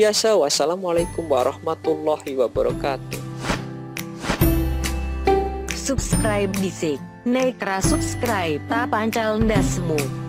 biasa, wassalamualaikum warahmatullahi wabarakatuh. Subscribe di Netra subscribe ta pancal ndasmu.